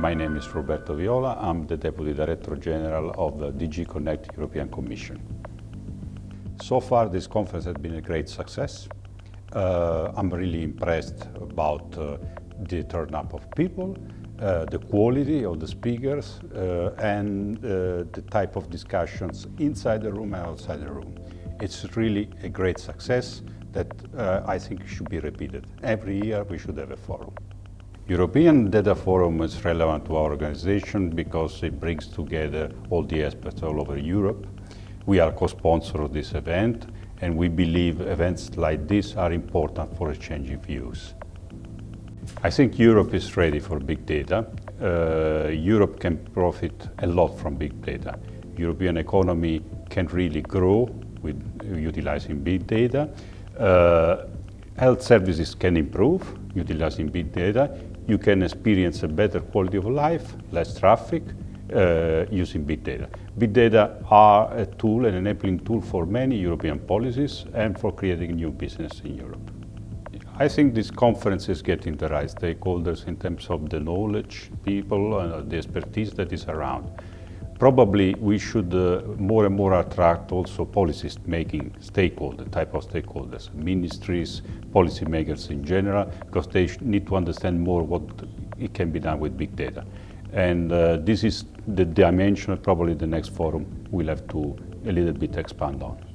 My name is Roberto Viola. I'm the Deputy Director General of the DG Connect European Commission. So far, this conference has been a great success. Uh, I'm really impressed about uh, the turn up of people, uh, the quality of the speakers, uh, and uh, the type of discussions inside the room and outside the room. It's really a great success that uh, I think should be repeated. Every year we should have a forum. European Data Forum is relevant to our organization because it brings together all the experts all over Europe. We are co-sponsor of this event and we believe events like this are important for exchanging views. I think Europe is ready for big data. Uh, Europe can profit a lot from big data. European economy can really grow with utilizing big data. Uh, health services can improve utilizing big data you can experience a better quality of life, less traffic, uh, using big data. Big data are a tool, an enabling tool for many European policies and for creating new business in Europe. I think this conference is getting the right stakeholders in terms of the knowledge, people, uh, the expertise that is around probably we should uh, more and more attract also policy making stakeholder type of stakeholders, ministries, policymakers in general, because they need to understand more what it can be done with big data. And uh, this is the dimension probably the next forum will have to a little bit expand on.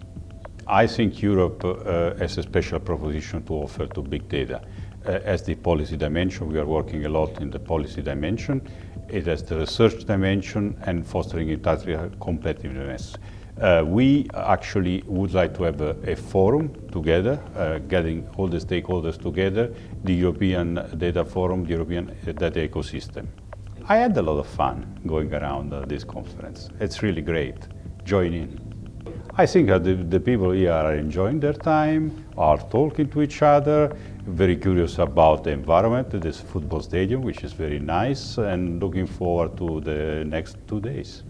I think Europe uh, has a special proposition to offer to big data. Uh, as the policy dimension, we are working a lot in the policy dimension, it has the research dimension and fostering industrial competitiveness. Uh, we actually would like to have a, a forum together, uh, getting all the stakeholders together, the European Data Forum, the European Data Ecosystem. I had a lot of fun going around uh, this conference. It's really great. Join in. I think the, the people here are enjoying their time, are talking to each other, very curious about the environment, this football stadium, which is very nice, and looking forward to the next two days.